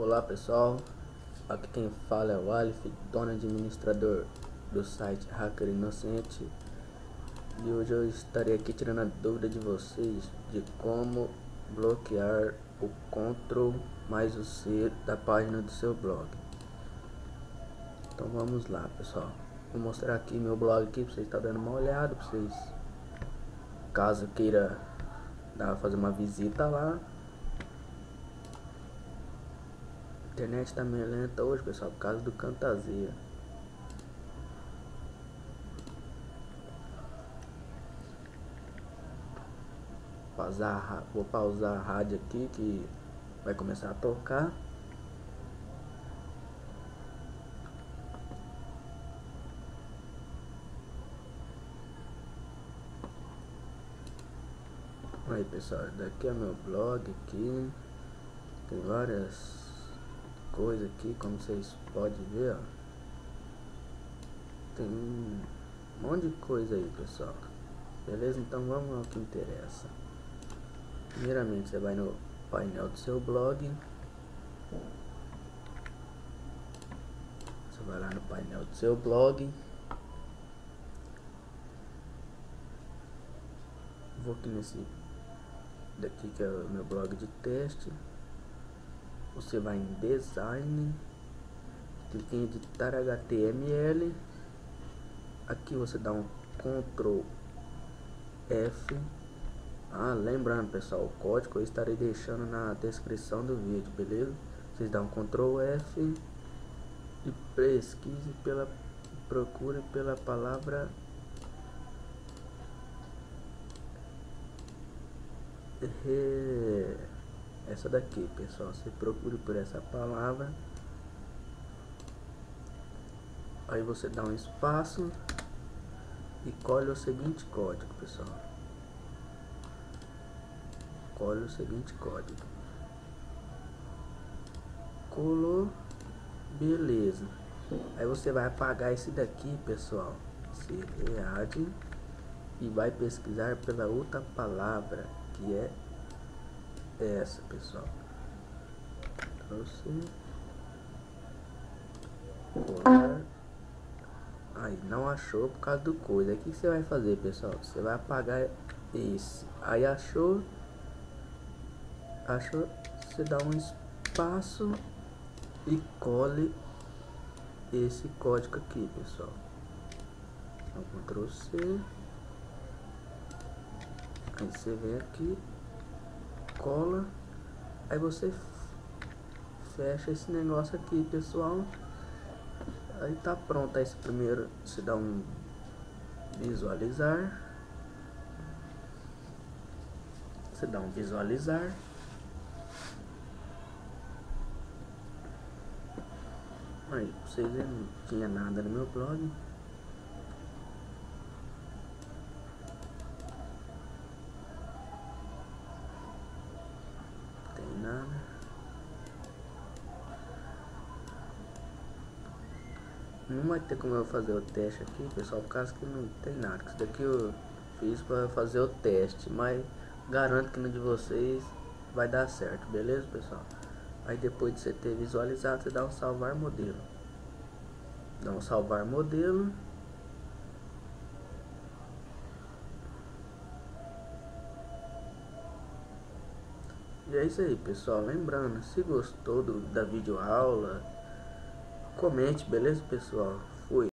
Olá pessoal, aqui quem fala é o Alif, dono administrador do site Hacker Inocente. E hoje eu estarei aqui tirando a dúvida de vocês de como bloquear o Ctrl mais o C da página do seu blog. Então vamos lá pessoal, vou mostrar aqui meu blog aqui para vocês estar dando uma olhada, para vocês caso queira dar, fazer uma visita lá internet tá meio lenta hoje, pessoal, por causa do Cantasia. Pausar, vou pausar a rádio aqui que vai começar a tocar. Aí pessoal, daqui é meu blog aqui. Tem várias coisa aqui, como vocês podem ver, ó. Tem um monte de coisa aí, pessoal. Beleza? Então vamos ao que interessa. Primeiramente, você vai no painel do seu blog. Você vai lá no painel do seu blog. Vou aqui nesse daqui que é o meu blog de teste você vai em design clique em editar html aqui você dá um ctrl f. Ah, lembrando pessoal o código eu estarei deixando na descrição do vídeo beleza? Vocês dão um ctrl f e pesquise pela procure pela palavra re essa daqui, pessoal. Você procure por essa palavra. Aí você dá um espaço e colhe o seguinte código, pessoal. Colhe o seguinte código. Colou. Beleza. Aí você vai apagar esse daqui, pessoal. Se reage e vai pesquisar pela outra palavra que é essa, pessoal. Trouxe. Colar. Aí, não achou por causa do coisa. O que você vai fazer, pessoal? Você vai apagar esse. Aí achou. Achou. Você dá um espaço e cole esse código aqui, pessoal. Então, Ctrl C. Aí você vem aqui cola. Aí você fecha esse negócio aqui, pessoal. Aí tá pronto esse primeiro. Você dá um visualizar. Você dá um visualizar. Aí, vocês não tinha nada no meu blog. Não vai ter como eu fazer o teste aqui, pessoal, por causa que não tem nada. Isso daqui eu fiz para fazer o teste, mas garanto que no de vocês vai dar certo, beleza, pessoal? Aí depois de você ter visualizado, você dá um salvar modelo. Dá um salvar modelo. E é isso aí, pessoal. Lembrando, se gostou do, da videoaula, Comente, beleza, pessoal? Fui.